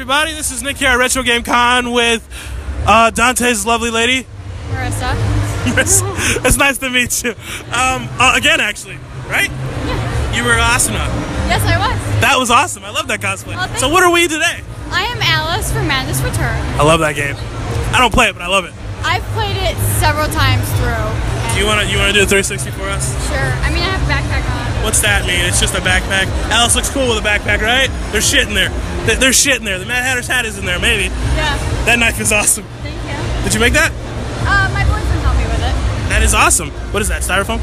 everybody. This is Nick here at Retro Game Con with uh, Dante's lovely lady. Marisa. it's nice to meet you. Um, uh, again, actually, right? Yeah. You were an astronaut. Yes, I was. That was awesome. I love that cosplay. Well, so, what are we today? I am Alice from Madness Return. I love that game. I don't play it, but I love it. I've played it several times through. You wanna you wanna do a 360 for us? Sure. I mean, I have a backpack on. What's that mean? It's just a backpack. Alice looks cool with a backpack, right? There's shit in there. Th- There's shit in there. The Mad Hatter's hat is in there, maybe. Yeah. That knife is awesome. Thank you. Did you make that? Uh, my boyfriend helped me with it. That is awesome. What is that? Styrofoam?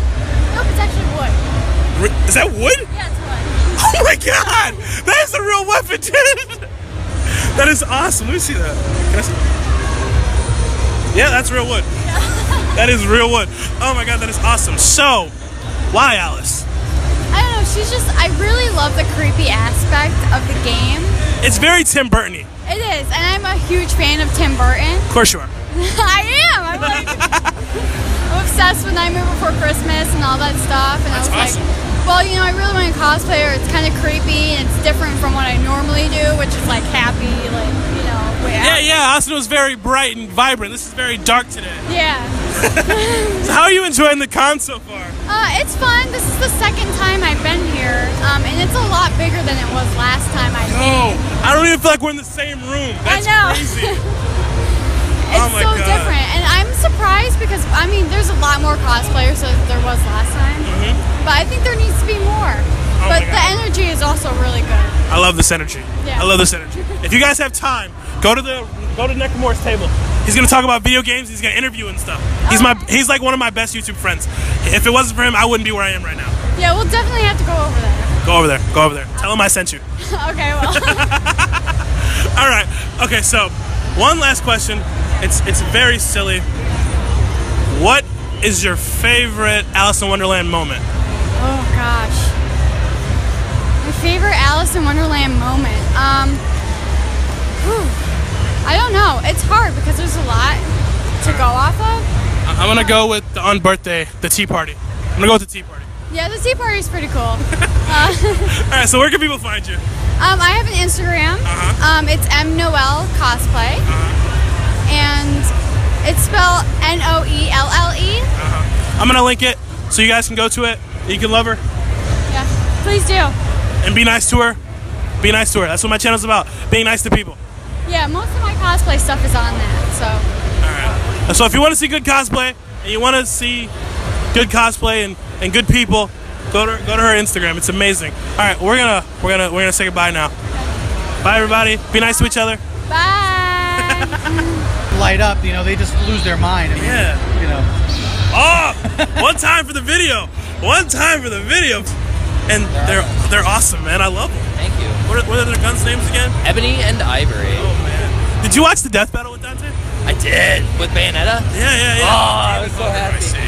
Nope, it's actually wood. Is that wood? Yeah, it's wood. Oh my god! That is a real weapon, dude! That is awesome. Let me see that. Can I see? Yeah, that's real wood. Yeah. That is real wood. Oh my god, that is awesome. So, why Alice? I don't know. She's just. I really love the creepy aspect of the game. It's very Tim Burton-y. It is, and I'm a huge fan of Tim Burton. Of course you are. I am. I'm like, I'm obsessed with Nightmare Before Christmas and all that stuff. And That's I was awesome. like, well, you know, I really want to cosplay her. It's kind of creepy and it's different from what I normally do, which is like happy, like you know, way Yeah, out. yeah, Austin was very bright and vibrant. This is very dark today. Yeah. So how are you enjoying the con so far? Uh, it's fun. This is the second time I've been here, um, and it's a lot bigger than it was last time I Oh, came. I don't even feel like we're in the same room. That's I know. crazy. It's Oh so God. different, and I'm surprised because I mean, there's a lot more cosplayers than there was last time, but I think there needs to be more. Mm-hmm. Oh but the energy is also really good. I love this energy. Yeah. I love this energy. If you guys have time, go to the go to Necromore's table. He's gonna talk about video games. He's gonna interview and stuff. He's my he's like one of my best YouTube friends. If it wasn't for him, I wouldn't be where I am right now. Yeah, we'll definitely have to go over there. Go over there. Go over there. Tell him I sent you. okay, well, All right. Okay. So, one last question. It's it's very silly. What is your favorite Alice in Wonderland moment? oh gosh, my favorite Alice in Wonderland moment. Um, whew, I don't know. It's hard because there's a lot to go off of. I- I'm gonna go with the on birthday, the tea party. I'm gonna go with the tea party. Yeah, the tea party is pretty cool. All right. So where can people find you? Um, I have an Instagram. Uh-huh. Um, it's M Noelle Cosplay, and it's spelled N O E L L E. I'm gonna link it so you guys can go to it. You can love her Yeah, please do. and be nice to her. Be nice to her. That's what my channel's about. Being nice to people. Yeah, most of my cosplay stuff is on that. So All right. So if you want to see good cosplay and you want to see good cosplay and, and good people, go to go to her Instagram. It's amazing. All right, we're gonna we're gonna we're gonna say goodbye now. Bye everybody. Be nice to each other. bye. light up, you know, they just lose their mind. I mean, Yeah. you know. Oh, one time for the video. One time for the video. And they're they're awesome, man. I love them. Thank you. What are, what are their guns' names again? Ebony and Ivory. Oh man. Did you watch the death battle with Dante? I did with Bayonetta. Yeah, yeah, yeah. Oh, I was so happy.